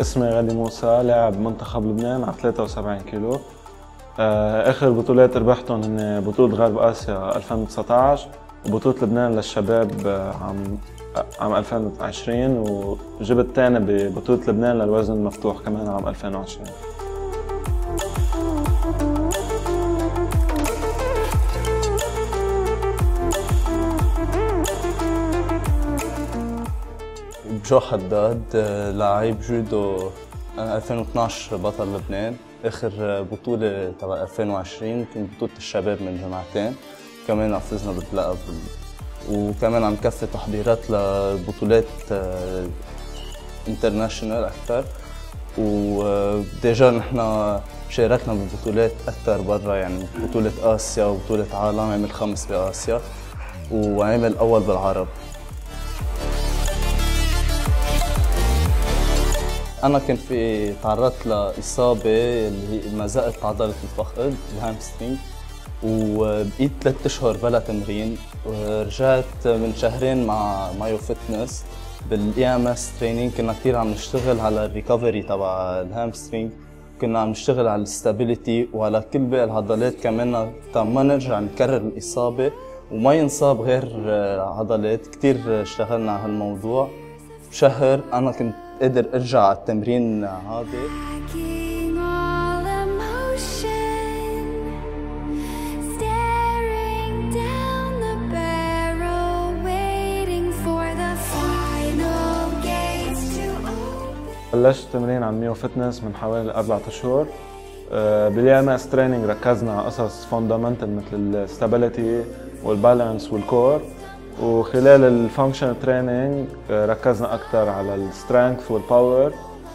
اسمي غالي موسى لاعب منتخب لبنان على 73 كيلو. آه، آخر بطولات ربحتهم هن بطولة غرب آسيا 2019 وبطولة لبنان للشباب آه، عام عام 2020 وجبت ثاني ببطولة لبنان للوزن المفتوح كمان عام 2020 جو حداد لعيب جودو 2012 بطل لبنان. آخر بطولة تبع 2020 كانت بطولة الشباب من جمعتين. كمان فزنا باللقب. وكمان عم كفي تحضيرات لبطولات international أكثر و déjà نحن شاركنا ببطولات أكثر برا يعني بطولة آسيا وبطولة عالم عمل خمس بأسيا. وعمل أول بالعرب. أنا كان في تعرضت لإصابة اللي هي مزقت عضله الفخذ الهامسترينج وبقيت ثلاث أشهر بلا تمرين. ورجعت من شهرين مع MyoFitness بال EMS training كنا كثير عم نشتغل على ال recovery تبع ال hamstring كنا عم نشتغل على ال stability وعلى كل باقي العضلات كمان ما نرجع نكرر الإصابة. وما ينصاب غير عضلات. كثير اشتغلنا على هالموضوع. بشهر أنا كنت قدر ارجع على التمرين هذا. بلشت تمرين على ميو فتنس من حوالي أربعة أشهر EMS training ركزنا على قصص fundamental مثل ال stability وال balance وال core وخلال ال functional training ركزنا أكثر على ال strength وال power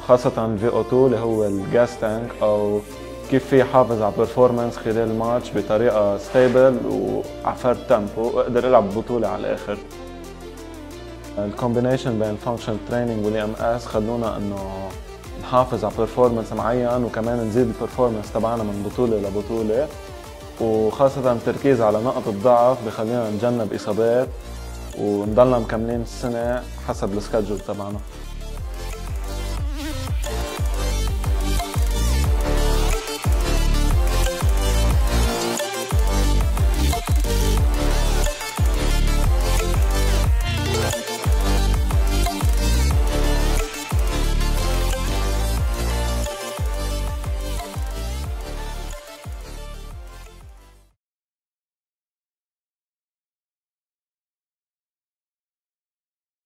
خاصة ال VO 2 اللي هو ال gas tank أو كيف في حافظ على ال performance خلال الماتش بطريقة stable وع فرد tempo وأقدر ألعب بطولة على الآخر. ال combination بين ال functional training وال EMS خلونا إنه نحافظ على performance معين وكمان نزيد ال performance تبعنا من بطولة لبطولة وخاصة التركيز على نقط الضعف بخلينا نتجنب إصابات. ونضلنا مكملين السنة حسب ال schedule تبعنا.